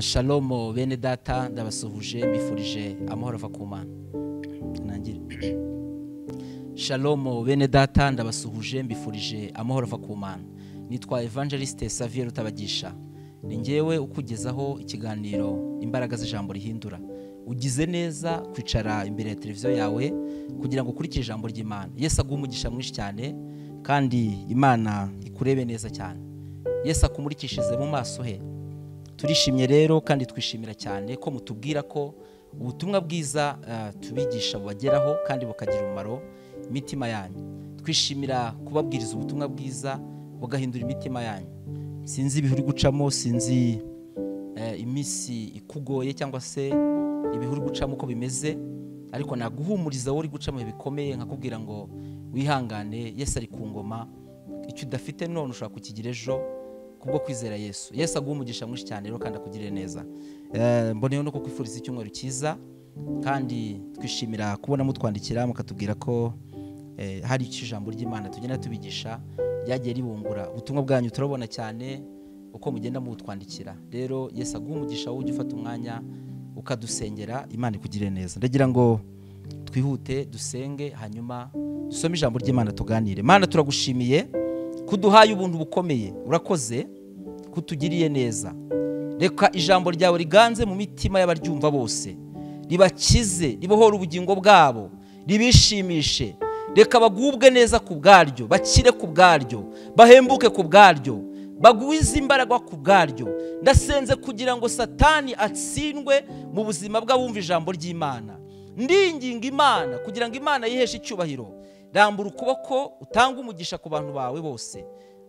shalomo bene data ndabasuhuje mbifurije amahoro ava ku mana. Nangire. Shalomo bene data ndabasuhuje mbifurije amahoro ava ku mana. Nitwa evangeliste Xavier utabagisha ni ngewe ukugezaho ikiganiro imbaraga z'ijambo rihindura. Ugize neza kwicara imbere ya televiziyo yawe kugira ngo ukurikire ijambo ry'imana. Yesu aguha umugisha mwinshi cyane kandi imana ikurebe neza cyane. Yesu akumurikishije mu maso he. Turishimye rero kandi twishimira cyane ko mutubwira ko ubutumwa bwiza tubigisha bubageraho kandi bukagira umumaro imitima yanyu. Twishimira kubabwiriza ubutumwa bwiza bugahindura imitima yanyu. Sinzi ibihe uri gucamo sinzi iminsi ikugoye cyangwa se ibihe uri gucamo uko bimeze ariko naguhumuriza wowe uri gucamo bikomeye nkakubwira ngo wihangane Yesu ari ku ngoma. Icyo udafite none ushobora kukigira ejo. Kubwo kwizera Yesu. Yesu aguha umugisha mwinshi cyane rero kandi akugirire neza. Mboneyeho no kukwifuriza icyumweru cyiza kandi twishimira kubona mutwandikira mukatubwira ko hari icyo ijambo ry'imana tugenda tubigisha ryagiye ribungura. Ubutumwa bwanyu turabona cyane uko mugenda mutwandikira. Rero Yesu aguha umugisha wowe ujya ufata umwanya ukadusengera imana ikugirire neza. Ndagira ngo twihute dusenge hanyuma dusome ijambo ry'imana tuganire. Mana turagushimiye. Kuduhaye ubuntu bukomeye. Urakoze? Kutugiriye neza. Reka ijambo ryawe riganze mu mitima y'abaryumva bose. Ribakize ribohora ubugingo bwabo. Ribishimishe. Reka bagubwe neza ku bwaryo bakire ku bwaryo bahembuke ku bwaryo bagwize imbaraga ku bwaryo. Ndasenze kugira ngo satani atsindwe mu buzima bw'abumva ijambo ry'imana. Ndinginga imana kugira ngo imana yiheshe icyubahiro. Rambura ukuboko utanga umugisha ku bantu bawe bose.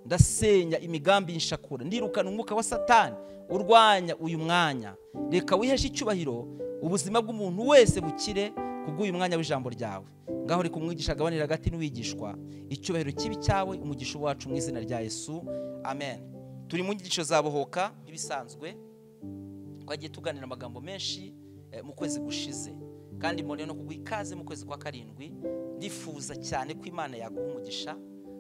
Ndasenya imigambi y'inshakura. Ndirukana umwuka wa satani urwanya uyu mwanya. Reka wiheshe icyubahiro ubuzima bw'umuntu wese bukire kubw'uyu mwanya w'ijambo ryawe. Ngaho reka umwigisha agabanira hagati n'uwigishwa. Icyubahiro kibi cyawe umugisha wacu mu izina rya Yesu. Amen. Turi mu nyigisho za bohoka nk'ibisanzwe twagiye tuganira amagambo menshi mu kwezi gushize. Kandi mboneye no kuguha ikaze mu kwezi kwa karindwi ndifuza cyane ko imana yaguha umugisha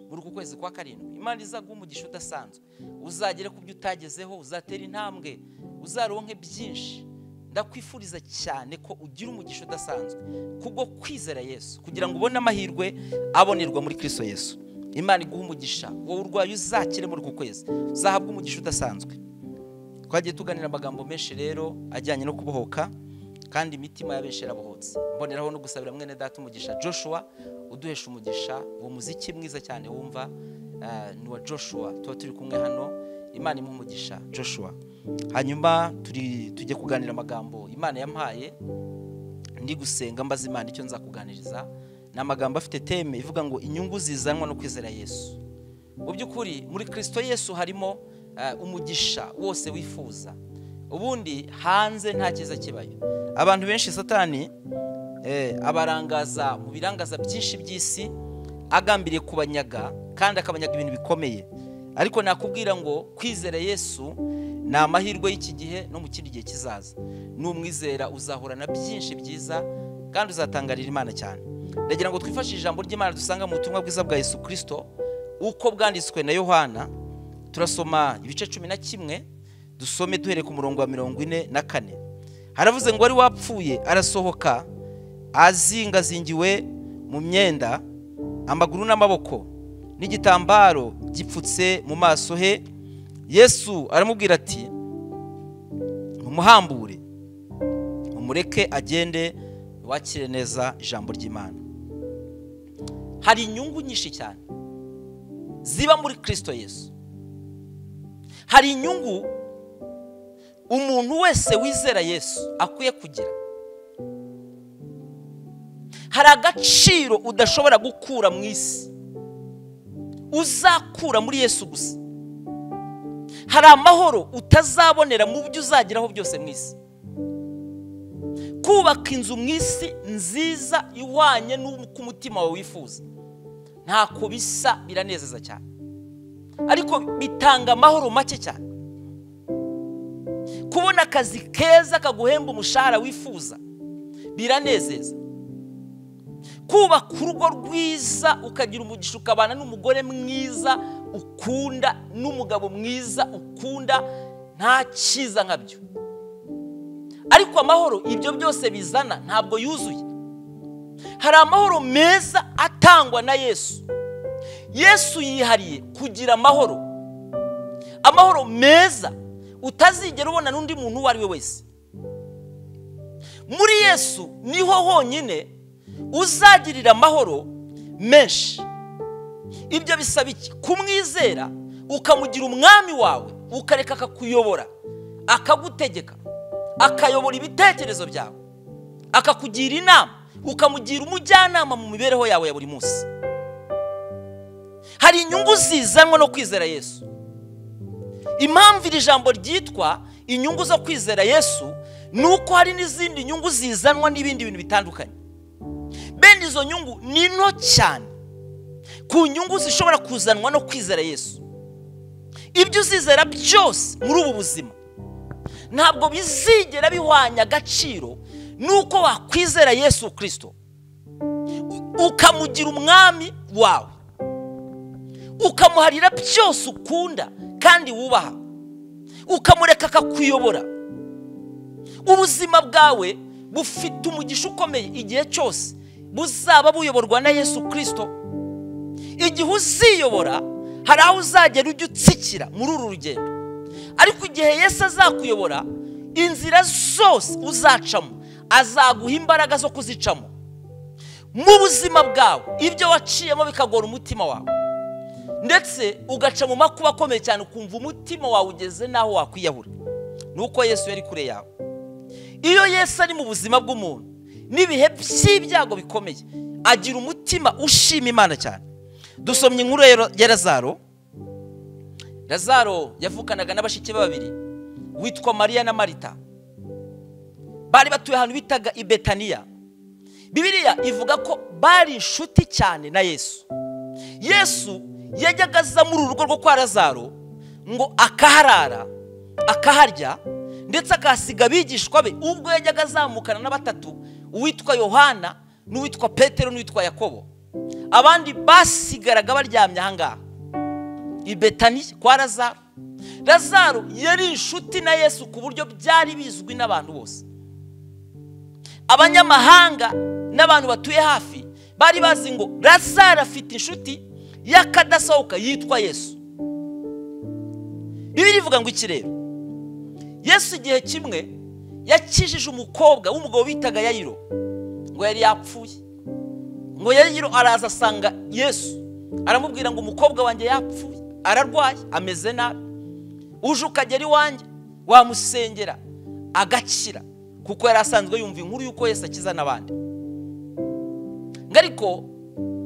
muri uku kwezi kwa karindwi. Imana izaguha umugisha udasanzwe. Uzagere ku byo utagezeho uzatera intambwe uzaronke byinshi. Ndakwifuriza cyane ko ugira umugisha udasanzwe kubwo kwizera yesu kugira ngo ubone amahirwe abonerwa muri kirisito yesu. Imana iguha umugisha wowe urwaye uzakire muri uku kwezi. Uzahabwa umugisha udasanzwe. Twagiye tuganira amagambo menshi rero ajyanye no kubohoka. Kandi imitima y'abenshi yarabohotse mboneraho no gusabira mwene data umugisha joshua uduhesha umugisha uwo muziki mwiza cyane wumva ni uwa joshua. Tuba turi kumwe hano imana imuha umugisha joshua. Hanyuma tujye kuganira amagambo imana yampaye ndi gusenga mbaza imana icyo nzakuganiriza. Ni amagambo afite teme ivuga ngo inyungu zizanwa no kwizera yesu. Mu by'ukuri muri kirisito yesu harimo umugisha wose wifuza. Ubundi hanze nta cyiza kibayo. Abantu benshi satani abarangaza mu birangaza byinshi by'isi agambiriye kubanyaga kandi akabanyaga ibintu bikomeye. Ariko nakubwira ngo kwizera yesu ni amahirwe y'iki gihe no mu kindi gihe kizaza. N'umwizera uzahura na byinshi byiza kandi uzatangarira imana cyane. Ndagira ngo twifashishe ijambo ry'imana dusanga mu butumwa bwiza bwa yesu kirisito uko bwanditswe na yohana turasoma ibice cumi na kimwe dusome duhereye ku murongo wa mirongo ine na kane. Haravuze ngo wari wapfuye arasohoka azingazingiwe mu myenda amaguru n'amaboko n'igitambaro gipfutse mu maso he. Yesu aramubwira ati mumuhambure mumureke agende wakire neza ijambo ry'imana. Hari inyungu nyinshi cyane ziba muri kirisito yesu. Hari inyungu umuntu wese wizera yesu akwiye kugira. Hari agaciro udashobora gukura mu isi. Uzakura muri yesu gusa. Hari amahoro utazabonera mu byo uzageraho byose mu isi. Kubaka inzu mu isi nziza ihwanye n'uko umutima wawe wifuza. Ntako bisa biranezeza cyane. Ariko bitanga amahoro make cyane. Kubona akazi keza kaguhemba umushahara wifuza biranezeza. Kubaka urugo rwiza ukagira umugisha ukabana n'umugore mwiza ukunda n'umugabo mwiza ukunda nta cyiza nkabyo. Ariko amahoro ibyo byose bizana ntabwo yuzuye. Hari amahoro meza atangwa na yesu. Yesu yihariye kugira amahoro. Amahoro meza utazigera ubona n'undi muntu uwo ari we wese. Muri yesu ni ho honyine uzagirira amahoro menshi. Ibyo bisaba iki? Kumwizera ukamugira umwami wawe ukareka akakuyobora akagutegeka akayobora ibitekerezo byawe akakugira inama ukamugira umujyanama mu mibereho yawe ya buri munsi. Hari inyungu zizanwa no kwizera yesu. Impamvu iri jambo ryitwa inyungu zo kwizera yesu ni uko hari n'izindi nyungu zizanwa n'ibindi bintu bitandukanye. Bene izo nyungu ni nto cyane ku nyungu zishobora kuzanwa no kwizera yesu. Ibyo uzizera byose muri ubu buzima ntabwo bizigera bihwanya agaciro nuko wakwizera yesu kirisito ukamugira umwami wawe ukamuharira byose ukunda kandi wubaha. Ukamureka akakuyobora. Ubuzima bwawe bufite umugisha ukomeye igihe cyose buzaba buyoborwa na yesu kirisito igihe uziyobora hari aho uzagera ujya utsikira muri uru rugendo. Ariko igihe yesu azakuyobora inzira zose uzacamo azaguha imbaraga zo kuzicamo. Mu buzima bwawe ibyo waciyemo bikagora umutima wawe. Ndetse ugaca mu makuba akomeye cyane ukumva umutima wawe ugeze n'aho wakwiyahura. Ni uko yesu yari kure yawe. Iyo yesu ari mu buzima bw'umuntu n'ibihe by'ibyago bikomeye agira umutima ushima imana cyane. Dusomye inkuru ya razaro razaro yavukanaga n'abashiki be babiri witwa mariya na marita. Bari batuye ahantu bitaga i betaniya. Bibiriya ivuga ko bari inshuti cyane na yesu. Yesu yajyaga aza muri uru rugo rwo kwa razaro ngo akaharara akaharya ndetse akahasiga abigishwa be. Ubwo yajyaga azamukana na batatu uwitwa yohana n'uwitwa petero n'uwitwa yakobo. Abandi basigaraga baryamye ahangaha i betaniya kwa razaro razaro yari inshuti na yesu ku buryo byari bizwi n'abantu bose. Abanyamahanga n'abantu batuye hafi bari bazi ngo razaro afite inshuti y'akadasohoka yitwa yesu. Bibiri ivuga ngo iki rero? Yesu igihe kimwe yakijije umukobwa w'umugabo bitaga yayiro ngo yari yapfuye. Ngo yayiro araza asanga yesu aramubwira ngo umukobwa wanjye yapfuye ararwaye ameze nabi. Uje ukagera iwanjye wamusengera agakira kuko yari asanzwe yumva inkuru y'uko Yesu akiza n'abandi. Ariko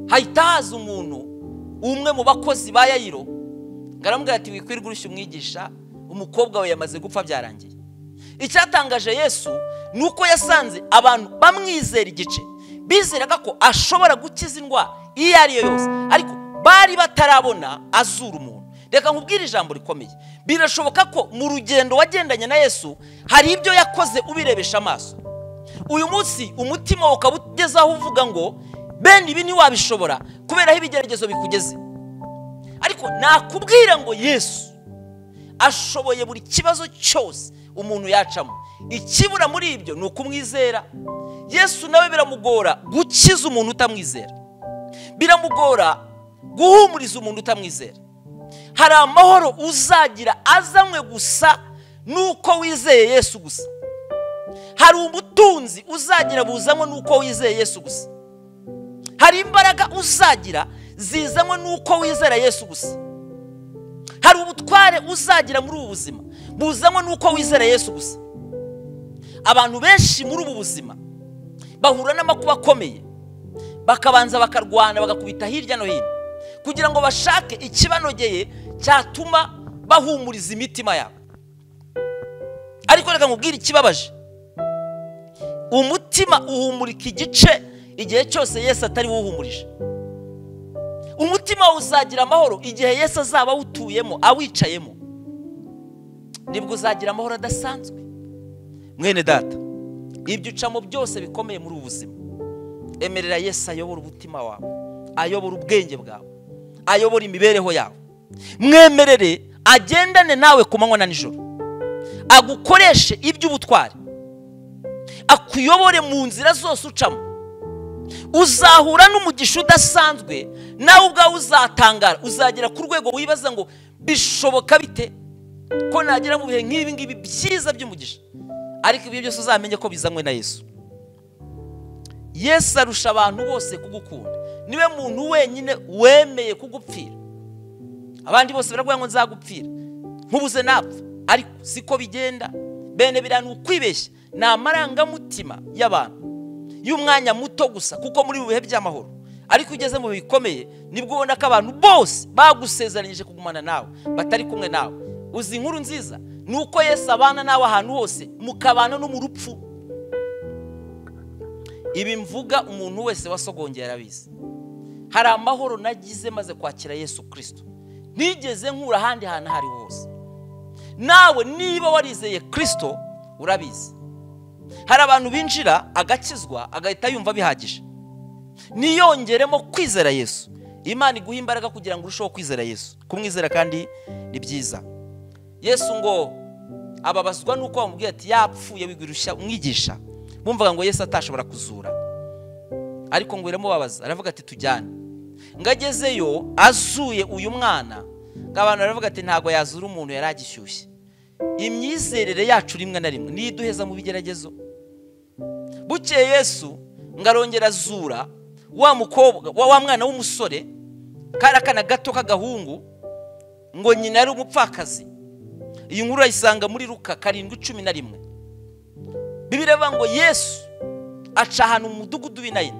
hahita haza umuntu umwe mu bakozi ba yayiro. Ngo aramubwira ati wikwirwa urushya umwigisha umukobwa we yamaze gupfa byarangiye. Icyatangaje yesu ni uko yasanze abantu bamwizera igice. Bizeraga ko ashobora gukiza indwara iyo ari yo yose. Ariko bari batarabona azura umuntu. Reka nkubwire ijambo rikomeye. Birashoboka ko mu rugendo wagendanye na yesu hari ibyo yakoze ubirebesha amaso. Uyu munsi umutima ukaba ugeze aho uvuga ngo bene ibi ntiwabishobora kubera aho ibigeragezo bikugeze. Ariko nakubwira ngo yesu ashoboye buri kibazo cyose umuntu yacamo. Ikibura muri ibyo ni ukumwizera. Yesu nawe biramugora gukiza umuntu utamwizera. Biramugora guhumuriza umuntu utamwizera. Hari amahoro uzagira azanywe gusa nuko wizeye yesu gusa. Hari ubutunzi uzagira buzanywe nuko wizeye yesu gusa. Hari imbaraga uzagira zizanywe nuko wizera yesu gusa. Hari ubutware uzagira muri ubu buzima buzanywe nuko wizera yesu gusa. Abantu benshi muri ubu buzima bahura n'amakuba akomeye bakabanza bakarwana bagakubita hirya no hino kugira ngo bashake ikibanogeye cyatuma bahumuriza imitima yabo. Ariko reka nkubwire ikibabaje. Umutima uhumurika igice igihe cyose yesu atari wuhumurije. Umutima wawe uzagira amahoro igihe yesu azaba awutuyemo awicayemo. Nibwo uzagira amahoro adasanzwe. Mwene data ibyo ucamo byose bikomeye muri ubu buzima. Emerera yesu ayobora umutima wawe ayobora ubwenge bwawe ayobora imibereho yawe. Mwemerere agendane nawe ku manywa na nijoro. Agukoreshe iby'ubutwari. Akuyobore mu nzira zose ucamo. Uzahura n'umugisha udasanzwe nawe ubwawe uzatangara. Uzagera ku rwego wibaza ngo bishoboka bite ko nagera mu bihe nk'ibi ngibi byiza by'umugisha? Ariko ibyo byose uzamenye ko bizanywe na yesu. Yesu arusha abantu bose kugukunda. Niwe muntu wenyine wemeye kugupfira. Abandi bose baravuga ngo nzagupfira. Nkubuze napfa. Ariko siko bigenda. Bene biriya ukwibeshya. Ni amarangamutima y'abantu. Y'umwanya muto gusa kuko muri mu bihe by'amahoro. Ariko ugeze mu bikomeye ni bwo ubona ko abantu bose bagusezeranyije kugumana nawe batari kumwe nawe. Uzi inkuru nziza? Ni uko Yesu abana nawe ahantu hose mukabana no mu rupfu. Ibi mvuga umuntu wese wasogongeye arabizi hari amahoro nagize maze kwakira Yesu kirisito ntigeze nkura ahandi hantu aho ari hose. Nawe niba warizeye kirisito urabizi. Hari abantu binjira agakizwa agahita yumva bihagije. Niyongeremo kwizera yesu. Imana iguha imbaraga kugira ngo urusheho kwizera yesu. Kumwizera kandi ni byiza. Yesu ngo ababazwa nuko bamubwiye ati yapfuye wigurushya umwigisha. Bumvaga ngo yesu atashobora kuzura. Ariko ngo biramubabaza aravuga ati tujyane. Ngo agezeyo azuye uyu mwana ngo abantu baravuga ati ntabwo yazura umuntu yari agishyushye. Imyizerere yacu rimwe na rimwe. Niyo iduheza mu bigeragezo. Bukeye yesu ngo arongera azura wa mukobwa wa mwana w'umusore kari akana gato k'agahungu ngo nyina yari umupfakazi. Iyi nkuru urayisanga muri ruka karindwi cumi na rimwe. Bibireba ngo yesu aca ahantu mu mudugudu w'inayini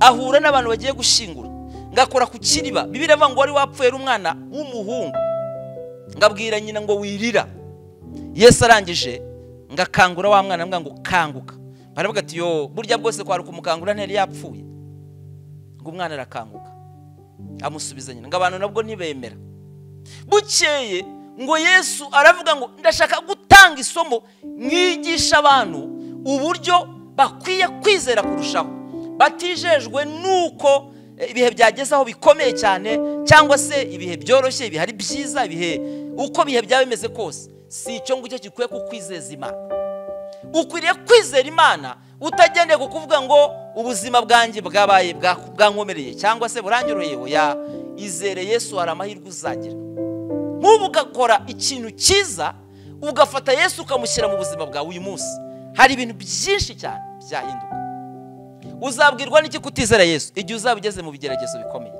ahura n'abantu bagiye gushyingura ngo akora ku kiriba. Bibireba ngo wari wapfuye ari umwana w'umuhungu. Ngo abwira nyina ngo wirira. Yesu arangije ngo akangura wa mwana ngo kanguka. Baravuga ati yo burya bwose kwari kumukangura ntiyari yapfuye. Ngo umwana arakanguka. Amusubiza nyina ngo abantu nabwo ntibemera bukeye ngo yesu aravuga ngo ndashaka gutanga isomo mwigisha abantu uburyo bakwiye kwizera kurushaho. Batijejwe nuko ibihe byageze aho bikomeye cyane cyangwa se ibihe byoroshye ibihe ari byiza ibihe uko ibihe byaba bimeze kose si icyo ngicyo gikwiye kukwizeza imana. Ukwiriye kwizera imana utagendeye ku kuvuga ngo ubuzima bwanjye bwabaye bwankomereye cyangwa se buranyoroheye ya izere yesu hari amahirwe uzagira. Nk'ubu ugakora ikintu cyiza ugafata yesu ukamushyira mu buzima bwawe uyu munsi. Hari ibintu byinshi cyane byahinduka. Uzabwirwa n'iki kutizera yesu? Igihe uzaba ugeze mu bigeragezo bikomeye.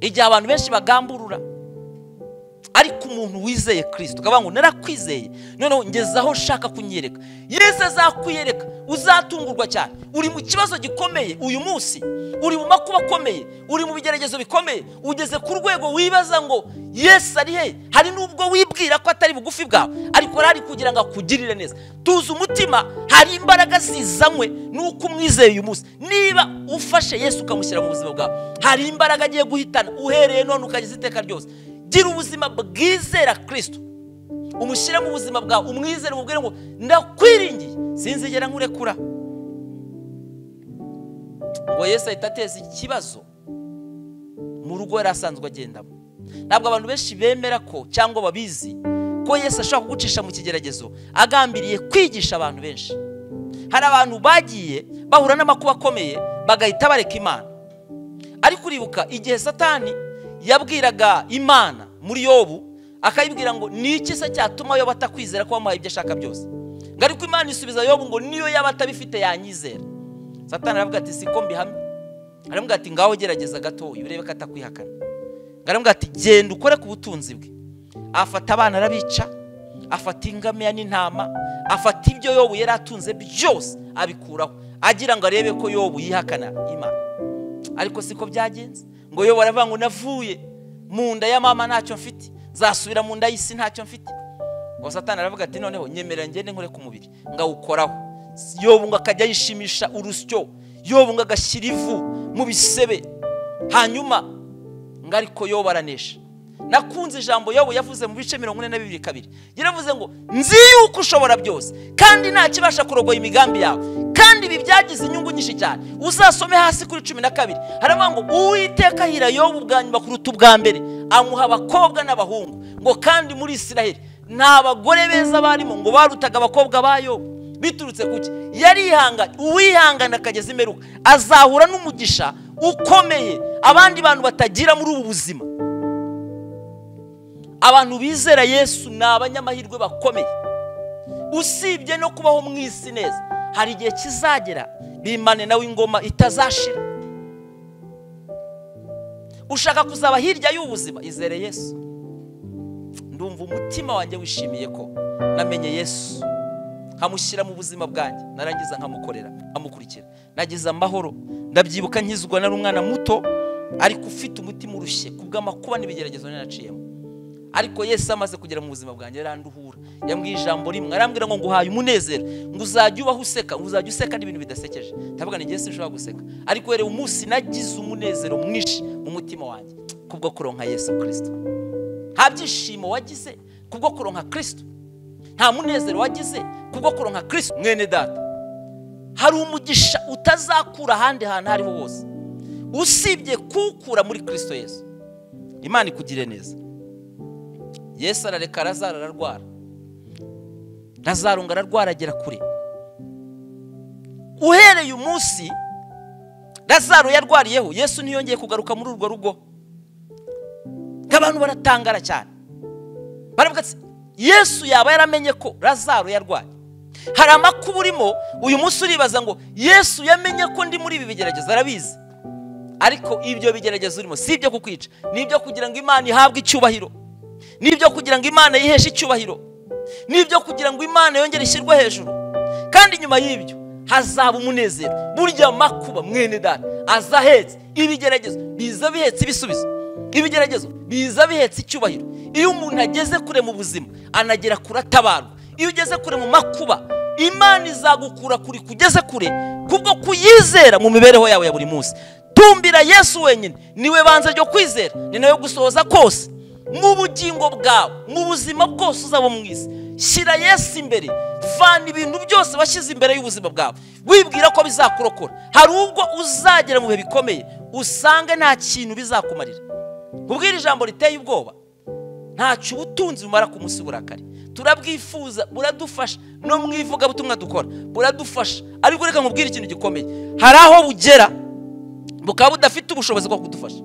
Igihe abantu benshi bagamburura ariko umuntu wizeye kirisito ukavuga ngo narakwizeye noneho ngeze aho ushaka kunyereka. Yesu azakwiyereka uzatungurwa cyane. Uri mu kibazo gikomeye uyu munsi. Uri mu makuba akomeye uri mu bigeragezo bikomeye. Ugeze ku rwego wibaza ngo yesu ari he? Hari n'ubwo wibwira ko atari bugufi bwawe. Ariko ari kugira ngo akugirire neza. Tuzi umutima hari imbaraga zizanywe n'uko umwizeye uyu munsi. Niba ufashe yesu ukamushyira mu buzima bwawe hari imbaraga agiye guhitana. Uhereye none ukageza iteka ryose. Gira ubuzima bwizera kirisito umushyire mu buzima bwawe umwizere umubwire ngo ndakwiringiye sinzigera nkurekura. Ngo yesu ahita ateza ikibazo mu rugo yari asanzwe agendamo. Ntabwo abantu benshi bemera ko cyangwa babizi ko yesu ashobora kugucisha mu kigeragezo agambiriye kwigisha abantu benshi. Hari abantu bagiye bahura n'amakuba akomeye bagahita bareka imana. Ariko uribuka igihe satani yabwiraga imana muri yobu akayibwira ngo ni iki se cyatuma yobu atakwizera ko wamuhaye ibyo ashaka byose? Ngo ariko imana isubiza yobu ngo niyo yaba atabifite yanyizera. Satani aravuga ati siko mbihamya aravuga ati ngaho gerageza gatoya urebe ko atakwihakana. Aravuga ati genda ukore ku butunzi bwe. Afata abana arabica afata ingamiya n'intama afata ibyo yobu yari atunze byose abikuraho agira ngo arebe ko yobu yihakana imana. Ariko siko byagenze? Ngo yobu aravuga ngo navuye mu nda ya mama ntacyo mfite. Zasubira mu nda y'isi ntacyo mfite. Ngo satani aravuga ati noneho nyemerera ngende nkore ku mubiri ngawukoraho. Yobu ngo akajya yishimisha urusyo yobu ngo agashyira ivu mu bisebe hanyuma ngo ariko yobu nakunze ijambo yobu yavuze mu bice mirongo ine na bibiri kabiri. Yaravuze ngo nzi yuko ushobora byose kandi nta kibasha kurogoya imigambi yawe. Kandi ibi byagize inyungu nyinshi cyane. Uzasome hasi kuri cumi na kabiri. Haravuga ngo uwiteka ahira yobu bwa nyuma kuruta ubwa mbere. Amuha abakobwa n'abahungu. Ngo kandi muri isiraheli nta bagore beza barimo ngo barutaga abakobwa ba yobu. Biturutse ku ki yarihanganye uwihangana akageza imperuka. Azahura n'umugisha ukomeye. Abandi bantu batagira muri ubu buzima. Abantu bizera yesu ni abanyamahirwe bakomeye. Usibye no kubaho mu isi neza. Hari igihe kizagera bimane nawe ingoma itazashira. Ushaka kuzaba hirya y'ubuzima izere yesu. Ndumva umutima wanjye wishimiye ko namenye yesu. Nkamushyira mu buzima bwanjye. Narangiza nkamukorera nkamukurikira nagize amahoro ndabyibuka nkizwa nari umwana muto ariko ufite umutima urushye ku bw'amakuba n'ibigeragezo naciyemo. Ariko yesu amaze kugera mu buzima bwanjye yaranduhura. Yambwiye ijambo rimwe arambwira ngo nguhaye umunezero. Ngo uzajya ubaho useka ngo uzajya useka n'ibintu bidasekeje. Ndavuga ni yesu ushobora guseka. Ariko rero umunsi nagize umunezero mwinshi mu mutima wanjye kubwo kuronka yesu kirisito nta byishimo wagize kubwo kuronka kirisito nta munezero wagize kubwo kuronka kirisito mwene data hari umugisha utazakura ahandi hantu aho ariho hose. Usibye kuwukura muri kirisito yesu. Imana ikugire neza. Yesu arareka razaro ararwara. Razaro ngo ararwara agera kure. Uhereye umunsi razaro yarwariyeho. Yesu ntiyongeye kugaruka muri urwo rugo. Abantu baratangara cyane. Baravuga ati yesu yaba yaramenye ko razaro yarwaye. Hari amakuru urimo uyu munsi uribaza ngo yesu yamenye ko ndi muri ibi bigeragezo? Arabizi. Ariko ibyo bigeragezo urimo si ibyo kukwica. Ni ibyo kugira ngo imana ihabwe icyubahiro. Ni ibyo kugira ngo imana yiheshe icyubahiro. Ni ibyo kugira ngo imana yongere ishyirwe hejuru. Kandi nyuma y'ibyo hazaba umunezero. Burya makuba mwene data aza ahetse ibigeragezo. Biza bihetse ibisubizo. Ibigeragezo biza bihetse icyubahiro. Iyo umuntu ageze kure mu buzima anagera kure atabarwa. Iyo ugeze kure mu makuba imana izagukura kuri kugeze kure kubwo kuyizera mu mibereho yawe ya buri munsi. Tumbira yesu wenyine. Niwe banza ryo kwizera. Ni nawe gusohoza kose. Mu bugingo bwawe buzima bwose uzaba mu isi. Shyira yesu imbere. Vana ibintu byose washyize imbere y'ubuzima bwawe. Wibwira ko bizakurokora. Hari ubwo uzagera mu bihe bikomeye usanga nta kintu bizakumarira. Kubwira ijambo riteye ubwoba. Ntacyo ubutunzi bumara ku munsi burakari turabwifuza buradufasha. No mu ivugabutumwa dukora. Buradufasha. Ariko reka nkubwire ikintu gikomeye. Hari aho bugera bukaba budafite ubushobozi bwo kudufasha.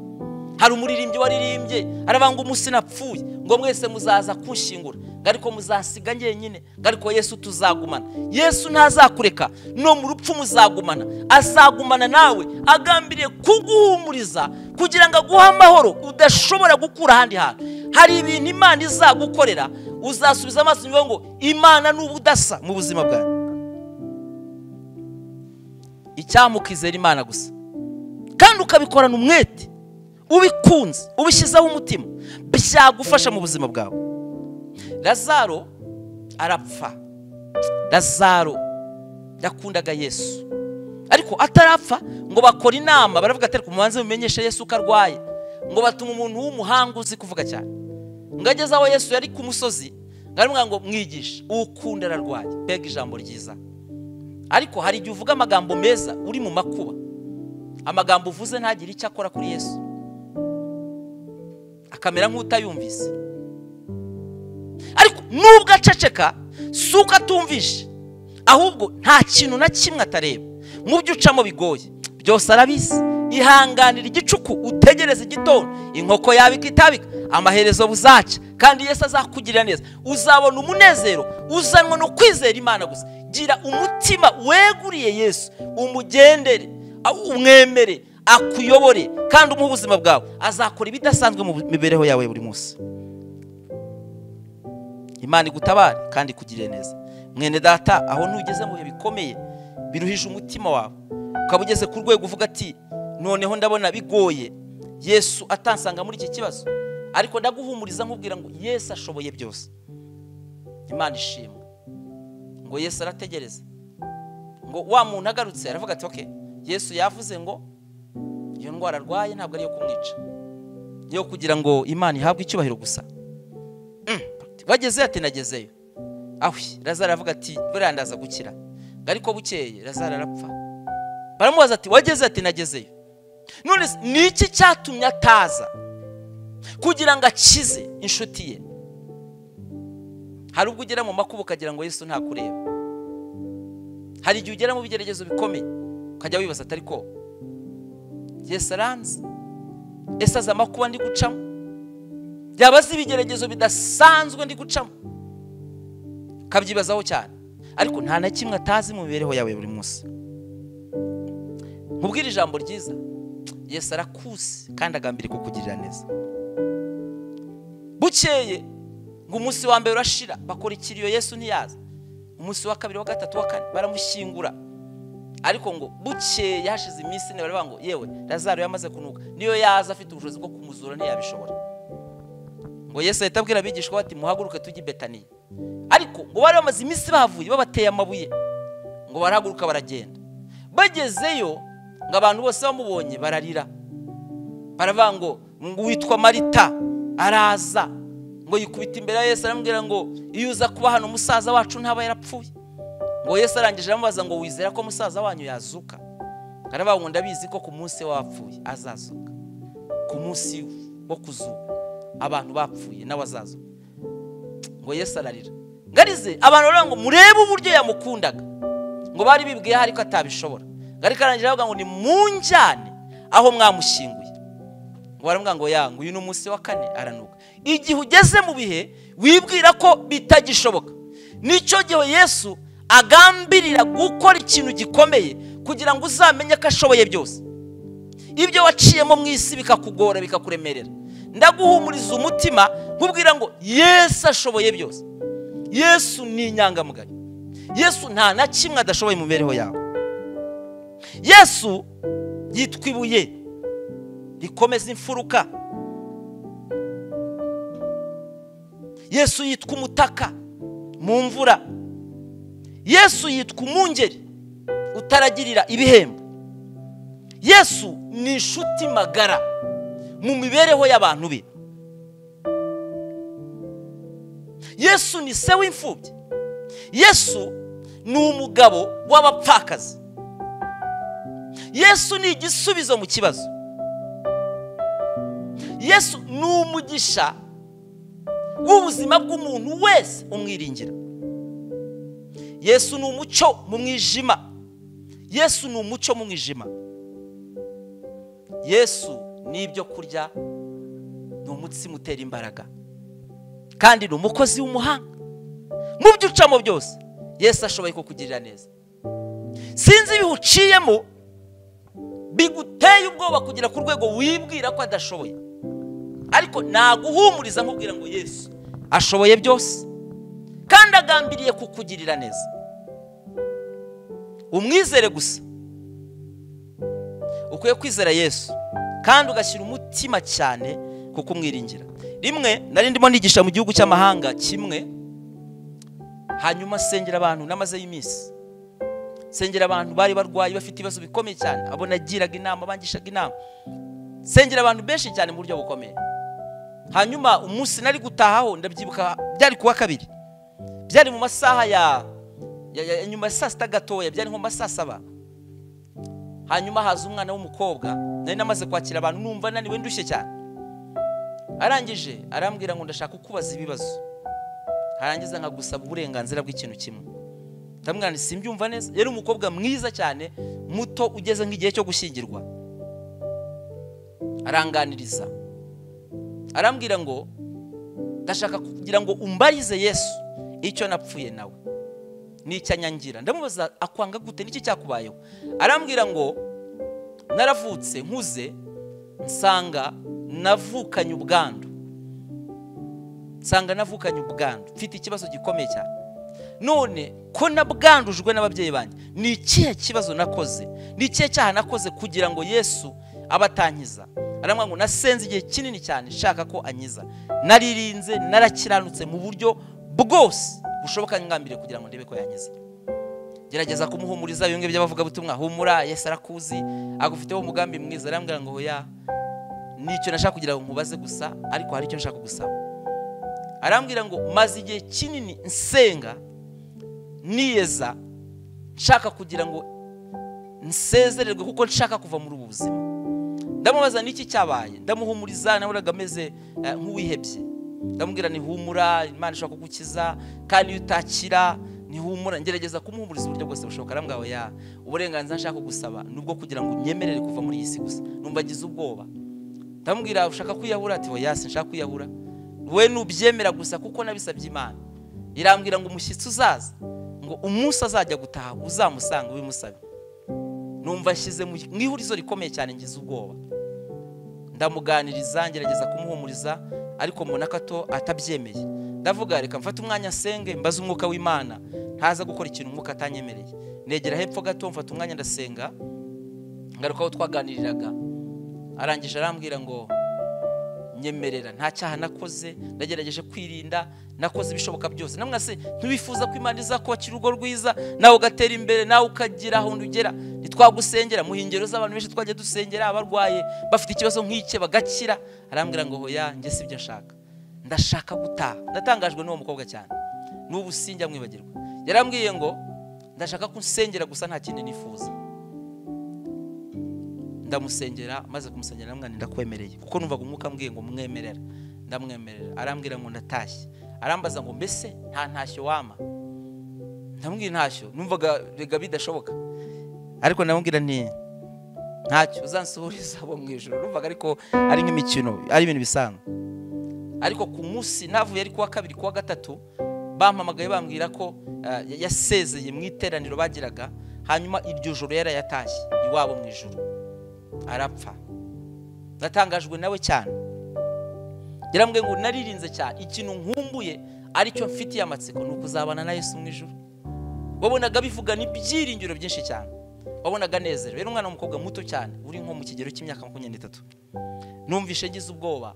Hari umuririmbyi waririmbye arabanga umunsi napfuye ngo mwese muzaza kunshyingura ngo ariko muzasiga njyenyine ngo ariko yesu tuzagumana. Yesu ntazakureka no mu rupfu muzagumana. Azagumana nawe agambiriye kuguhumuriza kugira ngo aguhe amahoro udashobora gukura ahandi hantu. Hari ibintu imana izagukorera uzasubiza amaso inyuma ngo imana ni ubudasa mu buzima bwawe. Icyamukizera imana gusa. Kandi ukabikorana umwete. Ubikunze ubishyizeho umutima byagufasha mu buzima bwawe. Razaro arapfa. Razaro yakundaga yesu. Ariko atarapfa ngo bakore inama baravuga ati ariko mubanze mumenyeshe yesu ko arwaye. Ngo batume umuntu w'umuhanga uzi kuvuga cyane. Ngo ageze aho yesu yari ku musozi ngaramubwira ngo mwigishe ukunda ararwaye mbega ijambo ryiza. Ariko hari igihe uvuga amagambo meza uri mu makuba. Amagambo uvuze ntagire icyo akora kuri yesu. Akamera nk'utayumvise ariko nubwo aceceka si uko atumvishe ahubwo nta kintu na kimwe atareba. Mu byo ucamo bigoye. Byose arabizi ihanganira igicuku utegereze igitondo. Inkoko yabika itabika amaherezo buzaca. Kandi Yesu azakugirira neza. Uzabona umunezero. Uzanwa no kwizera imana gusa. Gira umutima weguriye yesu. Umugendere. Umwemere akuyobore kandi umuhe ubuzima bwawe. Azakora ibidasanzwe mu mibereho yawe buri munsi. Imana igutabare kandi ikugirire neza. Mwene data aho ntugeze mu bihe bikomeye biruhije umutima wawe. Ukaba ugeze ku rwego uvuga ati noneho ndabona bigoye. Yesu atansanga muri iki kibazo. Ariko ndaguhumuriza nkubwira ngo yesu ashoboye byose. Imana ishimwe. Ngo yesu arategereza. Ngo wa muntu agarutse aravuga ati oke yesu yavuze ngo iyo ndwara arwaye ntabwo ari iyo kumwica. Yo kugira ngo imana ihabwe icyubahiro gusa. Bageze ati nagezeyo? Ahwi razara aravuga ati buriya ndaza gukira. Ariko bukeye razara arapfa. Baramubaza ati wageze ati nagezeyo? None ni iki cyatumye ataza? Kugira ngo akize inshuti ye. Hari ubwo ugera mu makuba ukagira ngo yesu ntakureba. Hari igihe ugera mu bigeragezo bikomeye ukajya wibaza atari ko yesu aranzi ese azi amakuba ndi gucamo byaba azi ibigeragezo bidasanzwe ndi gucamo ukabyibazaho cyane. Ariko nta na kimwe atazi mu mibereho yawe buri munsi. Nkubwire ijambo ryiza. Yesu arakuzi kandi agambiriye kukugirira neza. Bukeye ngo umunsi wa mbere urashira bakora ikiriyo yesu ntiyaza. Umunsi wa kabiri wa gatatu wa kane baramushyingura. Ariko ngo bukeye hashize iminsi ine baravuga ngo yewe lazaro yamaze kunuka. Niyo yaza afite ubushobozi bwo kumuzura ntiyabishobora. Ngo yesu ahita abwira abigishwa bati muhaguruke tujye i betaniya. Ariko ngo bari bamaze iminsi bahavuye babateye amabuye ngo barahaguruka baragenda. Bagezeyo ngo abantu bose bamubonye bararira. Baravuga ngo ngo witwa marita araza. Ngo yikubita imbere ya yesu aramubwira ngo iyo uza kuba hano umusaza wacu ntaba yarapfuye. Ngo yesu arangije aramubaza ngo wizera ko musaza wanyu yazuka? Ngo ndabizi ko ku munsi wapfuye azazuka. Ku munsi wo kuzuka abantu bapfuye nawe azazuka. Ngo yesu ararira. Ngarize abantu baravuga ngo murebe uburyo yamukundaga. Ngo bari bibwiye hari ko atabishobora. Ngo ariko arangira avuga ngo ni munjyane aho mwamushyinguye. Ngo baravuga ngo yanga uyu ni umunsi wa kane. Aranuka. Igihe ugeze mu bihe wibwira ko bitagishoboka. Nicyo gihe yesu agambirira gukora ikintu gikomeye kugira ngo uzamenye ko ashoboye byose. Ibyo waciyemo mu isi bikakugora bikakuremerera. Ndaguhumuriza umutima nkubwira ngo yesu ashoboye byose. Yesu ni inyangamugayo. Yesu nta na kimwe adashoboye mu mibereho yawe. Yesu yitwa ibuye rikomeza imfuruka. Yesu yitwa umutaka mu mvura. Yesu yitwa umwungeri utaragirira ibihembo. Yesu ni inshuti magara mu mibereho y'abantu be. Yesu ni se w'imfubyi. Yesu ni umugabo w'abapfakazi. Yesu ni igisubizo mu kibazo. Yesu ni umugisha w'ubuzima bw'umuntu wese umwiringira. Yesu ni umucyo mu mwijima. Yesu ni umucyo mu mwijima. Yesu ni ibyo kurya ni umutsima utera imbaraga. Kandi ni umukozi w'umuhanga. Mu byo ucamo byose yesu ashoboye kukugirira neza. Sinzi ibihe uciyemo biguteye ubwoba kugera ku rwego wibwira ko adashoboye. Ariko naguhumuriza nkubwira ngo yesu ashoboye byose. Kandi agambiriye kukugirira neza. Umwizere gusa. Ukwiye kwizera yesu kandi ugashyira umutima cyane ku kumwiringira. Rimwe nari ndimo nigisha mu gihugu cy'amahanga kimwe hanyuma sengera abantu n'amaze y'iminsi sengera abantu bari barwaye bafite ibibazo bikomeye cyane. Abo nagiraga inama bangishaga inama. Sengera abantu benshi cyane mu buryo bukomeye. Hanyuma umunsi nari gutahaho ndabyibuka byari kuwa kabiri. Byari mu masaha ya nyuma ya saa sita gatoya byari nko mu saba. Hanyuma haza umwana w'umukobwa nari namaze kwakira abantu numva naniwe ndushye cyane. Arangije arambwira ngo ndashaka kukubaza ibibazo. Harangiza nkagusaba uburenganzira bw'ikintu kimwe. Ndamubwira nti simbyumva neza. Yari umukobwa mwiza cyane muto ugeze nk'igihe cyo gushyingirwa. Aranganiriza. Arambwira ngo ndashaka kugira ngo umbarize yesu. Icyo napfuye nawe. N'icyo anyangira. Ndamubaza akwanga gute? N'iki cyakubayeho? Arambwira ngo naravutse nkuze nsanga navukanye ubwandu. Nsanga navukanye ubwandu. Mfite ikibazo gikomeye cyane. None ko nabwandujwe n'ababyeyi banjye ni ikihe kibazo nakoze? Ni ikihe cyaha nakoze kugira ngo yesu abe atankiza ngo nasenze igihe kinini cyane nshaka ko ankiza. Naririnze narakiranutse mu buryo bwose bushoboka ngambire kugira ngo ndebe ko yankiza gerageza kumuhumuriza bimwe by'abavugabutumwa. Humura yesu arakuzi agufiteho umugambi mwiza. Arambwira ngo hoya ni cyo nashaka kugira ngo nkubaze gusa ariko hari icyo nshaka gusaba arambwira ngo maze igihe kinini nsenga niyeza nshaka kugira ngo nsezererwe kuko nshaka kuva muri ubu buzima. Ndamubaza n'iki cyabaye? Ndamuhumuriza nabonaga ameze nk'uwihebye. Ndamubwira ni humura imana ishobora kugukiza. Kandi iyo utakira ntihumura ngerageza kumuhumuriza uburyo bwose bushoboka arambwira ya. Uburenganzira nshaka gusaba ni ubwo kugira ngo unyemerere kuva muri iyi si gusa. Numva agize ubwoba. Ndamubwira ushaka kwiyahura? Ati oya sinshaka kwiyahura. We nubyemera gusa kuko nabisabye imana. Irambwira ngo umushyitsi uzaza. Ngo umunsi azajya gutaha uzamusanga ubimusabe. Numva ashyize mu ihurizo rikomeye cyane ngize ubwoba. Ndamuganiriza ngerageza kumuhumuriza ariko mbona ko ato atabyemeye. Ndavuga reka mfate umwanya asenge mbaze umwuka w'imana. Ntaza gukora ikintu umwuka atanyemereye. Negera hepfo gato mfata umwanya ndasenga. Ngaruka aho twaganiriraga. Arangije arambwira ngo nyemerera nta cyaha nakoze ndagerageje kwirinda nakoze ibishoboka byose. Namwe se ntiwifuza ko imana izakubakira urugo rwiza nawe ugatera imbere nawe ukagira aho ugera ntitwagusengera mu hingero z'abantu benshi twajya dusengera abarwaye bafite ikibazo nk'icye bagakira. Arambwira ngo hoya njye si ibyo nshaka. Ndashaka gutaha. Ndatangajwe n'uwo mukobwa cyane. N'ubu sinjya mwibagirwa. Yarambwiye ngo ndashaka ko unsengera gusa nta kindi nifuza. Ndamusengera maze kumusengera ndamwana ndakwemereye. Kuko numvaga umwuka ambwiye ngo mwemerera ndamwemerera. Arambwira ngo ndatashye. Arambaza ngo mbese nta ntashyo wama? Ndamubwira intashyo numvaga rega bidashoboka. Ariko ndamubwira nti ntacyo uzansuhuriza abo mu ijoro numvaga ariko ari nk'imikino ari ibintu bisanzwe. Ariko ku munsi navuye ari kuwa kabiri kuwa gatatu bampamagaye bambwira ko eh, yasezeye mu iteraniro bagiraga hanyuma iryo joro yarayatashye iwabo mu ijoro arapfa. Natangajwe nawe cyane. Yarambwiye ngo naririnze cyane ikintu nkumbuye ari cyo mfitiye amatsiko ni ukuzabana na Yesu mu ijoro wabonaga bivugana ibyiringiro byinshi cyane. Wabonaga anezerewe. Rero umwana w'umukobwa muto cyane uri nko mu kigero cy'imyaka makumyabiri n'itatu. Numvishe ngize ubwoba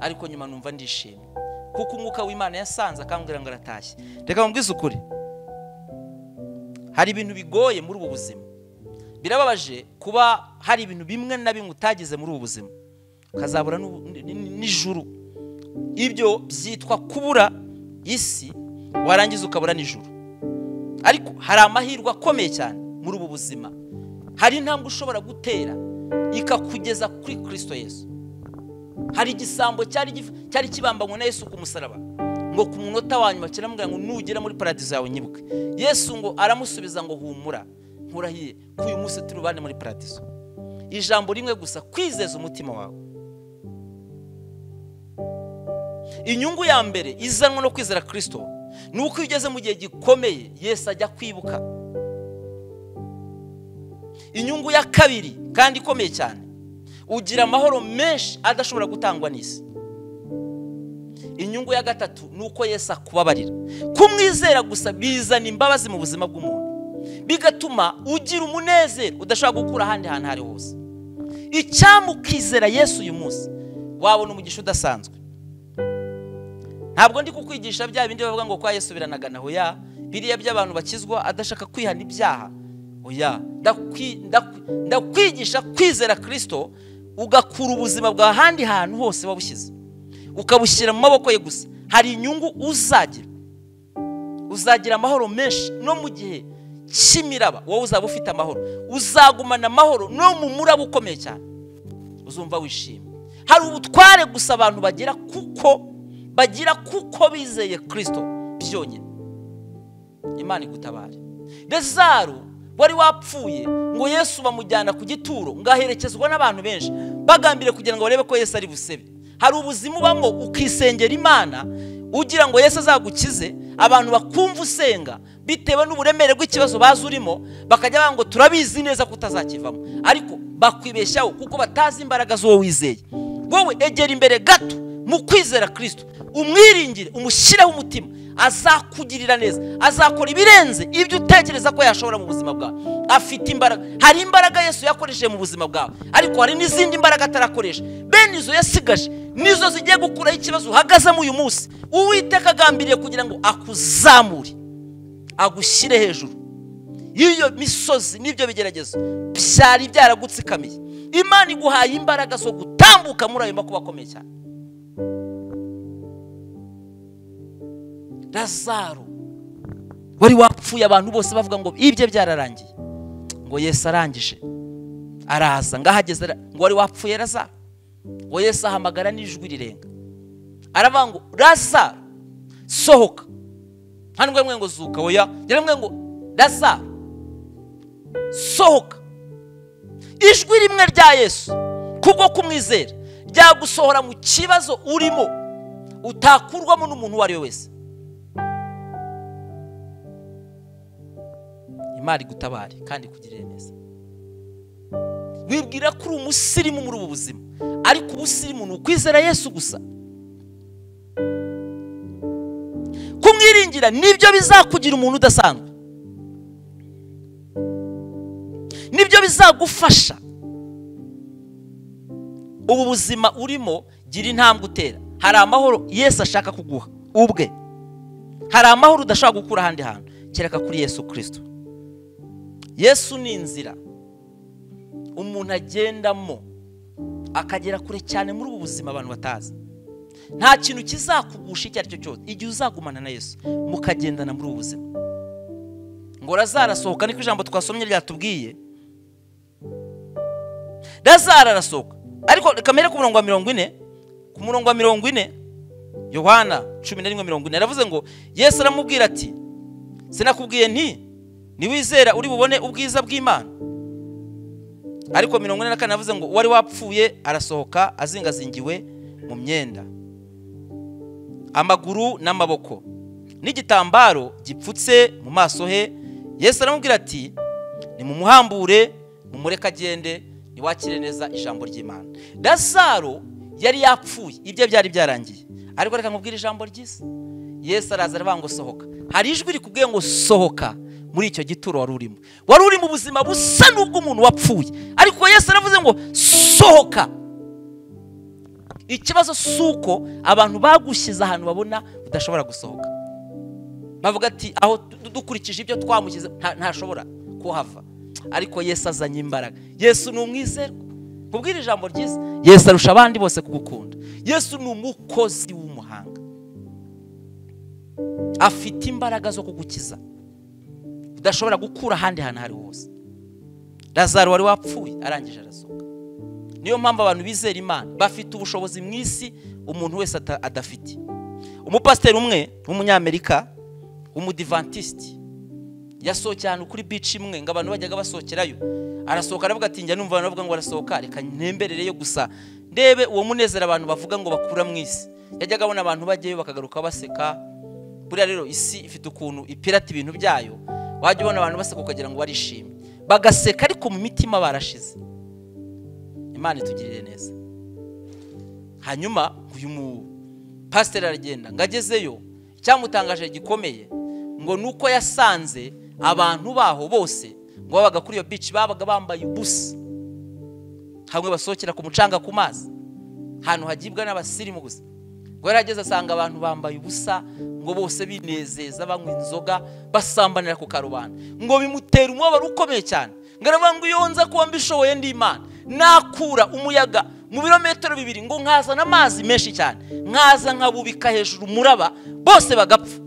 ariko nyuma numva ndishimye. Kuko umwuka w'imana yasanze akambwira ngo aratashye. Reka mubwize ukuri. Hari ibintu bigoye muri ubu buzima. Birababaje kuba hari ibintu bimwe na bimwe utagize muri ubu buzima. Ukazabura n'ijuru ibyo byitwa kubura isi warangiza ukabura n'ijuru. Ariko hari amahirwe akomeye cyane muri ubu buzima. Hari intambwe ushobora gutera ikakugeza kuri kirisito yesu. Hari igisambo cyari kibambanywe na yesu ku musaraba ngo ku munota wa nyuma kiramubwira ngo nugera muri paradizo yawe nyibuke. Yesu ngo aramusubiza ngo humura. Nkurahiye ko uyu munsi turi bane muri paradizo. Ijambo rimwe gusa kwizeza umutima wawe. Inyungu ya mbere izanwa no kwizera kirisito ni uko iyo ugeze mu gihe gikomeye yesu ajya kwibuka. Inyungu ya kabiri kandi ikomeye cyane ugira amahoro menshi adashobora gutangwa n'isi. Inyungu ya gatatu ni uko yesu akubabarira. Kumwizera gusa bizana imbabazi mu buzima bw'umuntu. Bigatuma ugira umunezero udashobora gukura ahandi hantu aho ari hose. Icyampa ukizera yesu uyu munsi wabona umugisha udasanzwe. Ntabwo ndi kukwigisha bya bindi bavuga ngo kwa yesu biranagana hoya. Biriya by'abantu bakizwa adashaka kwihana ibyaha oya ndakwi- ndakwi- ndakwigisha kwizera kirisito ugakura ubuzima bwawe ahandi hantu hose wabushyize ukabushyira mu maboko ye gusa. Hari inyungu uzagira. Uzagira amahoro menshi. No mu gihe cy'imiraba wowe uzaba ufite amahoro. Uzagumana amahoro. No mu muraba ukomeye cyane. Uzumva wishimye. Hari ubutware gusa abantu bagira kuko bagira kuko bizeye kirisito byonyine. Imana igutabare. Rezaro wari wapfuye ngo yesu bamujyana ku gituro ngo aherekezwa n'abantu benshi. Bagambiriye kugira ngo barebe ko yesu ari busebe. Hari ubuzima ubamo ukisengera imana ugira ngo yesu azagukize abantu bakumva usenga bitewe n'uburemere bw'ikibazo bazi urimo bakajya bavuga ngo turabizi neza ko utazakivamo ariko bakwibeshyaho kuko batazi imbaraga z'uwo wizeye. Wowe egera imbere gato mu kwizera kirisito umwiringire umushyireho umutima. Azakugirira neza. Azakora ibirenze ibyo utekereza ko yashobora mu buzima bwawe. Afite imbaraga. Hari imbaraga yesu yakoresheje mu buzima bwawe. Ariko hari n'izindi mbaraga atarakoresha. Bene izo yasigaje nizo zigiye gukuraho ikibazo. Uhagazemo uyu munsi. Uwiteka agambiriye kugira ngo akuzamure. Agushyire hejuru. Y'iyo misozi n'ibyo bigeragezo byari byaragutsikamiye imana iguhaye imbaraga zo gutambuka muri ayo makuba akomeye cyane. Lazaro wari wapfuye abantu bose bavuga ngo ibye byararangiye. Ngo yesu arangije araza ngahageze ngo wari wapfuye lazaro. Ngo yesu ahamagara n'ijwi rirenga. Aravuga ngo lazaro sohoka. Nubwo yamwe ngo zuka oya yaramwe ngo lazaro sohoka ijwi rimwe rya yesu kubwo kumwizera ryagusohora mu kibazo urimo utakurwamo n'umuntu uwo ari we wese imana igutabare kandi ikugirire neza wibwira ko uri umusirimu muri ubu buzima ariko ubusirimu ni ukwizera yesu gusa kumwiringira ni byo bizakugira umuntu udasanzwe. Nibyo bizagufasha. Ubu buzima urimo gira intambwe utera. Hari amahoro yesu ashaka kuguha. Ubwe. Hari amahoro udashobora gukura ahandi hantu. Kereka kuri yesu kirisito yesu ni inzira. Umuntu agendamo akagera kure cyane muri ubu buzima abantu batazi. Nta kintu kizakugusha icyo ari cyo cyose. Igihe uzagumana na yesu mukagendana muri ubu buzima. Ngo razarasohoka niko ijambo twasomye ryatubwiye. Razara arasohoka ariko reka mbere ku murongo wa mirongo ine. Ku murongo wa mirongo ine. Yohana cumi na rimwe mirongo ine. Aravuze ngo yesu aramubwira ati sinakubwiye nti niwizera uri bubone ubwiza bw'imana? Ariko mirongo ine na kane avuze ngo uwari wapfuye arasohoka azingazingiwe mu myenda. Amaguru n'amaboko. N'igitambaro gipfutse mu maso he yesu aramubwira ati nimumuhambure mumureke agende niwakire neza ijambo ry'imana. Lazaro yari yapfuye ibyo byari byarangiye. Ariko reka nkubwire ijambo ryiza yesu araza aravuga ngo sohoka. Hari ijwi rikubwiye ngo sohoka muri icyo gituro wari urimo. Wari uri mu buzima busa n'ubw'umuntu wapfuye. Ariko yesu aravuze ngo sohoka. Ikibazo si uko abantu bagushyize ahantu babona udashobora gusohoka. Bavuga ati aho dukurikije ibyo twamushyize ntashobora kuhava. Ariko yesu azanye imbaraga. Yesu ni umwizerwa. Kubwira ijambo ryiza. Yesu arusha abandi bose kugukunda. Yesu ni umukozi w'umuhanga. Afite imbaraga zo kugukiza. Udashobora gukura ahandi hantu aho ari hose. Lazaro wari wapfuye arangije arasohoka. Niyo mpamvu abantu bizera imana. Bafite ubushobozi mu isi umuntu wese adafite. Umupasiteri umwe w'umunyamerika w'umudivantisiti yasohokeye ahantu kuri bici imwe ngo abantu bajyaga basohokerayo. Arasohoka aravuga ati njya numva abantu bavuga ngo arasohoka reka ntemberereyo gusa. Ndebe uwo munezero abantu bavuga ngo bakura mu isi. Yajyaga abona abantu bajyayo bakagaruka baseka. Buriya rero isi ifite ukuntu ipirata ibintu byayo wajya ubona abantu baseka ukagira ngo barishimye bagaseka ariko mu mitima barashize. Imana itugirire neza. Hanyuma uyu mupasiteri aragenda ngo agezeyo icyamutangaje gikomeye ngo ni uko yasanze abantu baho bose ngo babaga kuri iyo bici babaga bambaye ubusa. Hamwe basohokera ku mucanga ku mazi. Ahantu hagibwa n'abasirimu gusa. Ngo yarageze asanga abantu bambaye ubusa ngo bose binezeza banywa inzoga basambanira ku karubanda. Ngo bimutera umubabaro ukomeye cyane. Ngo aravuga ngo iyo nza kuba mbishoboye ndi imana. Nakura umuyaga mu birometero bibiri ngo nkazana amazi menshi cyane. Nkaza nkabubika hejuru umuraba bose bagapfa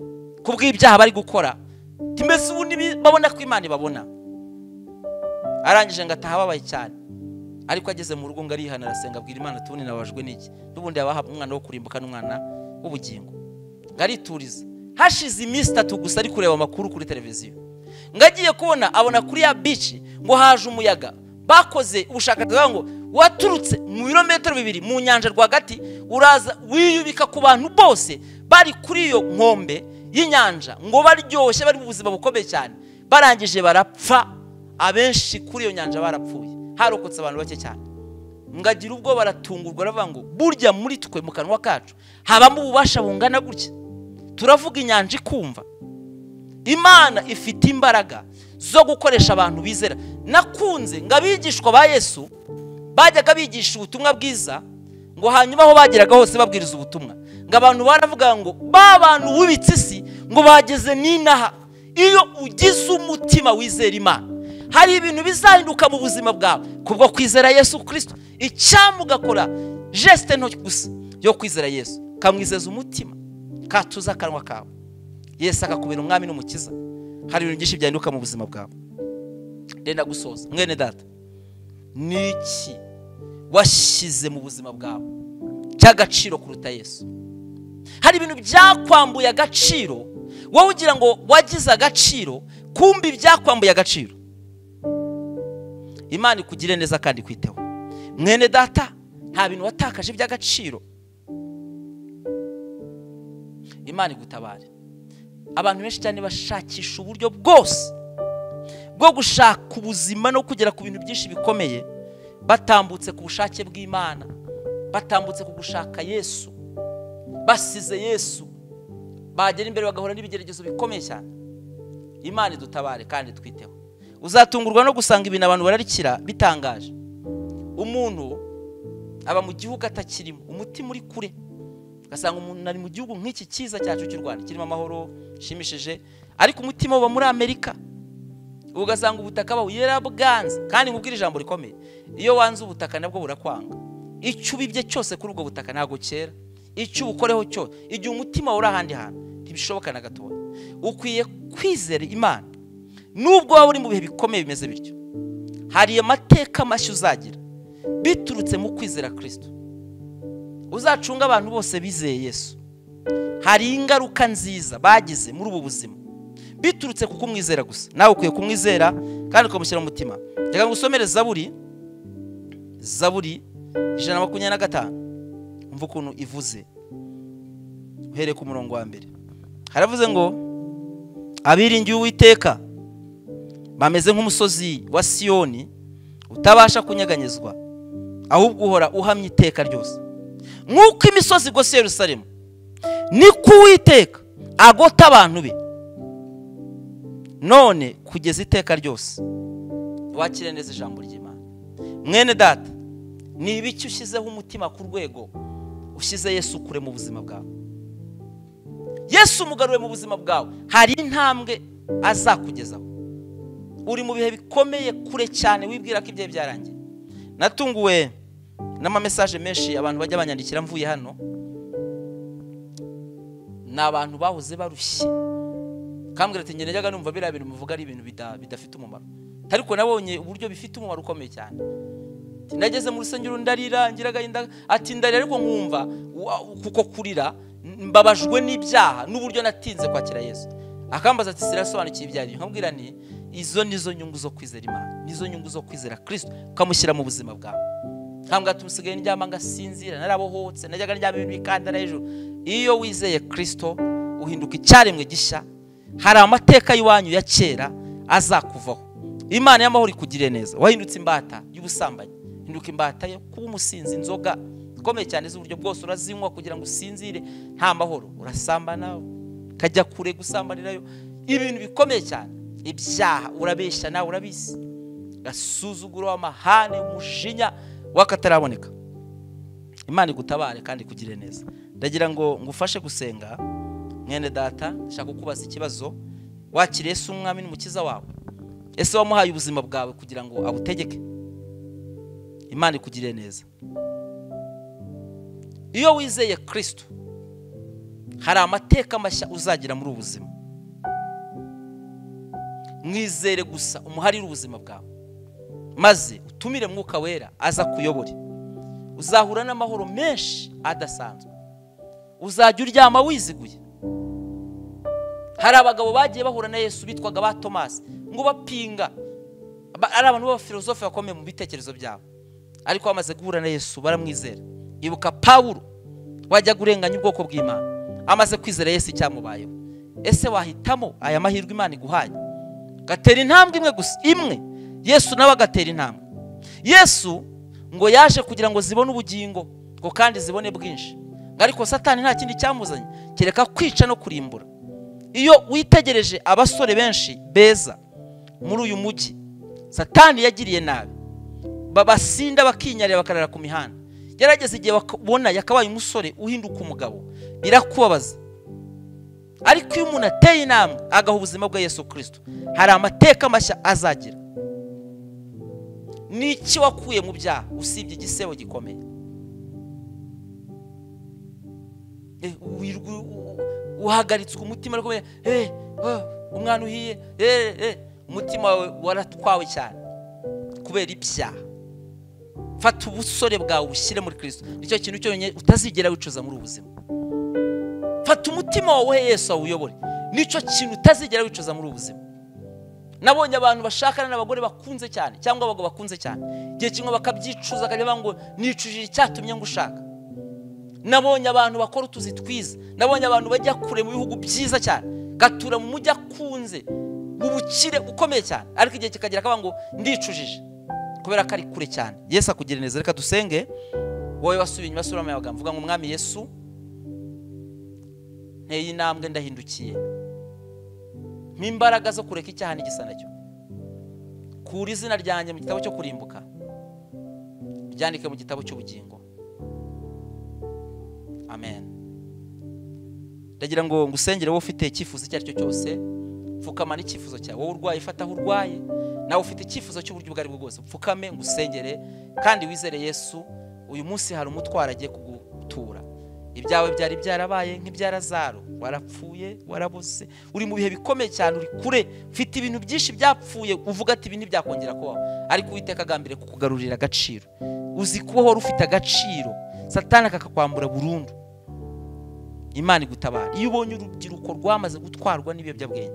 ku bw'ibyaha bari gukora. Mbese ubu babona ko imana ibabona? Arangije ngo ataha ababaye cyane. Ariko ageze mu rugo ngo arihana arasenga abwira imana tubone nababajwe n'iki? N'ubundi yabaha umwana wo kurimbuka n'umwana w'ubugingo. Ngo arituriza. Hashize iminsi itatu gusa ari kureba amakuru kuri televiziyo. Ngo agiye kubona abona kuri ya bici ngo haje umuyaga. Bakoze ubushakashatsi ngo waturutse mu birometero bibiri mu nyanja rwagati uraza wiyubika ku bantu bose bari kuri iyo nkombe y'inyanja ngo baryoshye bari mu buzima bukomeye cyane. Barangije barapfa abenshi kuri iyo nyanja barapfuye. Harokotse abantu bake cyane. Ngagira ubwo baratungurwa baravuga ngo burya muri twe mu kanwa kacu habamo ububasha bungana gutya. Turavuga inyanja ikumva. Imana ifite imbaraga zo gukoresha abantu bizera. Nakunze ngo abigishwa ba yesu bajyaga bigisha ubutumwa bwiza ngo hanyuma aho bageraga hose babwiriza ubutumwa. Ngo abantu baravuga ngo ba bantu wubitse isi ngo bageze n'inaha iyo ugize umutima wizera imana. Hari ibintu bizahinduka mu buzima bwawe. Kubwo kwizera yesu kirisito icyampa ugakora jesite nto gusa yo kwizera yesu. Ukamwizeza umutima katuza akanwa kawe. Yesu akakubera umwami n'umukiza. Hari ibintu byinshi byahinduka mu buzima bwawe. Renda gusoza. Mwene data. Ni iki washyize mu buzima bwawe? Cy'agaciro kuruta yesu. Hari ibintu byakwambuye agaciro wowe ugira ngo wagize agaciro kumbi byakwambuye agaciro. Imana ikugire neza kandi ikwiteho. Mwene data nta bintu watakaje by'agaciro. Imana igutabare. Abantu benshi cyane bashakisha uburyo bwose bwo gushaka ubuzima no kugera ku bintu byinshi bikomeye batambutse ku bushake bw'imana batambutse ku gushaka yesu basize yesu bagera imbere bagahura n'ibigeragezo bikomeye cyane. Imana idutabare kandi twiteho. Uzatungurwa no gusanga ibintu abantu bararikira bitangaje. Umuntu aba mu gihugu atakirimo umutima uri kure. Ugasanga umuntu ari mu gihugu nk'iki cyiza cyacu cy'u rwanda kirimo amahoro ashimishije ariko umutima uba muri amerika. Ugasanga ubutaka yarabwanze. Kandi nkubwire ijambo rikomeye iyo wanze ubutaka nabwo burakwanga. Icyo ubibye cyose kuri ubwo butaka ntabwo cyera. Icyo ubukoreho cyose igihe umutima uri ahandi hantu ntibishoboka na gatoya ukwiye kwizera imana. Nubwo waba uri mu bihe bikomeye bimeze bityo hari amateka mashya uzagira biturutse mu kwizera kirisito uzacunga abantu bose bizeye yesu. Hari ingaruka nziza bagize muri ubu buzima. Biturutse ku kumwizera gusa. Nawe ukwiye kumwizera kandi ukamushyira mu mutima. Reka ngo usomere zaburi zaburi ijana na makumyabiri na gatanu. Umva ukuntu ivuze. Uhereye ku murongo wa mbere. Haravuze ngo abiringiye uwiteka bameze nk'umusozi wa siyoni utabasha kunyeganyezwa ahubwo uhora uhamye iteka ryose. Nk'uko imisozi igose Yerusalemu niko uwiteka agota abantu be. None kugeza iteka ryose. Wakire neza ijambo ry'imana. Mwene data ni ibiki ushyizeho umutima ku rwego ushyize yesu kure mu buzima bwawe. Yesu umugaruye mu buzima bwawe. Hari intambwe azakugezaho. Uri mu bihe bikomeye kure cyane wibwira ko ibyo byarangiye. Natunguwe n'amamesaje menshi abantu bajya banyandikira mvuye hano. Ni abantu bahoze barushye. Kambwira ati njyaga numva biriya bintu muvuga ari ibintu bidafite umumaro. Ariko nabonye uburyo bifite umumaro ukomeye cyane. Nageze mu rusengero ndarira ngira agahinda ati ndarira ariko nkumva kuko kurira mbabajwe n'ibyaha n'uburyo natinze kwakira yesu. Akambaza ati sirasobanukiwe ibyo ari. Nkabwira ni izo nizo nyungu zo kwizera imana nizo nyungu zo kwizera kirisito ukamushyira mu buzima bwawe. Nkambwira ati musigaye ndyama ngasinzira narabohotse najyaga ndyama ibintu bikandara hejuru. Iyo wizeye kirisito uhinduka icyaremwe gishya hari amateka y'iwanyu ya kera azakuvaho. Imana y'amahoro ikugire neza. Wahindutse imbata y'ubusambanyi. Hinduka imbata yo kuba umusinzi inzoga ikomeye cyane z'uburyo bwose urazinywa kugira ngo usinzire nta mahoro. Urasambana ukajya kure gusambanirayo. Ibintu bikomeye cyane. Ibyaha urabeshya nawe urabizi gasuzuguro amahane umujinya wakataraboneka. Imana igutabare kandi ikugire neza. Ndagira ngo ngufashe gusenga. Mwene data ndashaka kukubaza ikibazo. Wakiriye ese umwami n'umukiza wawe. Ese wamuhaye ubuzima bwawe kugira ngo abutegeke? Imana ikugire neza. Iyo wizeye kirisito hari amateka mashya uzagira muri ubu buzima. Mwizere gusa umuharire ubuzima bwawe. Maze utumire mwuka wera aza kuyobore. Uzahura n'amahoro menshi adasanzwe. Uzajya uryama wiziguye. Hari abagabo bagiye bahura na yesu bitwaga ba tomasi ngo bapinga. Ari abantu b'abafilozofe bakomeye mu bitekerezo byabo. Ariko bamaze guhura na yesu baramwizera. Ibuka pawuro wajyaga urenganya ubwoko bw'imana. Amaze kwizera yesu icyamubayeho. Ese wahitamo aya mahirwe imana iguhaye gatera intambwe imwe gusa. Imwe yesu nawe agatera intambwe. Yesu ngo yaje kugira ngo zibone ubugingo ngo kandi zibone bwinshi. Ariko satani nta kindi cyamuzanye kereka kwica no kurimbura. Iyo witegereje abasore benshi beza muri uyu mujyi satani yagiriye nabi. Babasinda bakinyarira bakarara ku mihanda. Gerageza igihe bakabona yakabaye umusore uhinduka umugabo birakubabaza. Ariko iyo umuntu ateye intambwe agaha ubuzima bwa yesu kirisito hari amateka mashya azagira. N'iki wakuye mu byaha? Usibye igisebo gikomeye. Uhagaritswe umutima umwana uhiye umutima wawe waratwawe cyane kubera ibyaha. Fata ubusore bwawe ubushyire muri kirisito ni cyo kintu cyonyine utazigera wicuza muri ubu buzima. Fata umutima wawe Yesu awuyobore ni cyo kintu utazigera wicuza muri ubu buzima. Nabonye abantu bashakana n'abagore bakunze cyane cyangwa abagabo bakunze cyane. Igihe kimwe bakabyicuza bakareba ngo nicujije icyatumye ngo ushaka nabonye abantu bakora utuzi twiza. Nabonye abantu bajya kure mu bihugu byiza cyane. Gatura mu mujyi akunze. Mu bukire ukomeye cyane. Ariko igihe kikagera akaba ngo ndicujije. Kubera ko ari kure cyane. Yesu akugira neza reka dusenge. Wowe wasubiye inyuma sura amagambo mvuga ngo umwami yesu nteye intambwe ndahindukiye. Nk'imbaraga zo kureka icyaha n'igisa na cyo kura izina ryanjye mu gitabo cyo kurimbuka. Ryandike mu gitabo cy'ubugingo. Amen. Ndagira ngo ngusengere wowe ufite icyifuzo icyo ari cyo cyose pfukama n'icyifuzo cyawe. Wowe urwaye ifata aho urwaye. Nawe ufite icyifuzo cy'uburyo ubwo ari bwo bwose. Pfukame ngusengere kandi wizere yesu uyu munsi hari umutwaro agiye kugutura. Ibyawe byari byarabaye nk'ibyarazaro. Warapfuye warabuze. Uri mu bihe bikomeye cyane uri kure. Ufite ibintu byinshi byapfuye. Uvuga ati ibi ntibyakongera kubaho. Ariko uwiteka agambiriye kukugarurira agaciro. Uzi kuba wari ufite agaciro. Satani akakakwambura burundu. Imana igutabara. Iyo ubonye urubyiruko rwamaze gutwarwa n'ibiyobyabwenge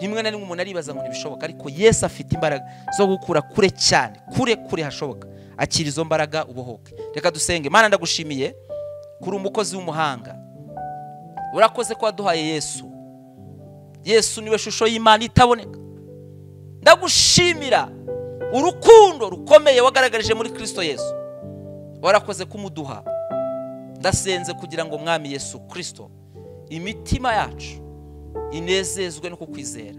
rimwe na rimwe umuntu aribaza ngo ntibishoboka ariko yesu afite imbaraga zo gukura kure cyane kure kure hashoboka. Akira izo mbaraga ubohoke. Reka dusenge. Imana ndagushimiye kuri umukozi w'umuhanga. Urakoze ko waduhaye yesu. Yesu ni we shusho y'imana itaboneka. Ndagushimira urukundo rukomeye wagaragarije muri kirisito yesu. Warakoze kumuduha ndasenze kugira ngo mwami yesu kirisito imitima yacu inezezwe no kukwizera.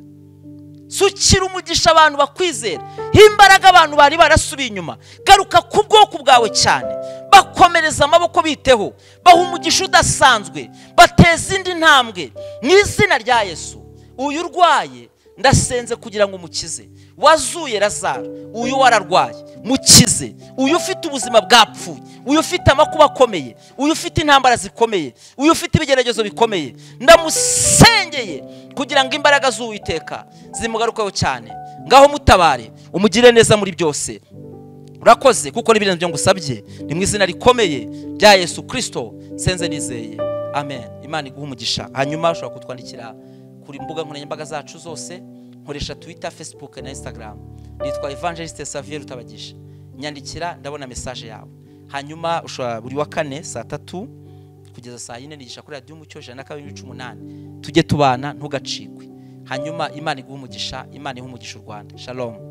Sukira umugisha abantu bakwizera. Imbaraga abantu bari barasubiye inyuma. Garuka ku bwoko bwawe cyane. Bakomereza amaboko biteho. Baha umugisha udasanzwe. Bateza indi ntambwe. Mu izina rya yesu. Uyu urwaye ndasenze kugira ngo umukize. Wazuye razaro uyu wararwaye mukize uyu ufite ubuzima bwapfuye uyu ufite amakuba akomeye uyu ufite intambara zikomeye uyu ufite ibigeragezo bikomeye ndamusengeye kugira ngo imbaraga z'uwiteka zimugarukeho cyane. Ngaho mutabare umugire neza muri byose. Urakoze kuko n'ibintu byo ngusabye ni mu izina rikomeye rya yesu kirisito nsenze nizeye. Amen. Imana iguha umugisha. Hanyuma ushobora kutwandikira kuri mbuga nkoranyambaga zacu zose. Nkoresha twita facebook na instagram. Nitwa evangeliste savier rutabagisha nyandikira ndabona mesaje yawe. Hanyuma ushobora buri wa kane saa tatu kugeza saa yine nigisha kuri radiyo umucyo ijana na kabiri n'ibice umunani. Tujye tubana ntugacikwe. Hanyuma imana iguha umugisha imana umugisha u rwanda. Shalom.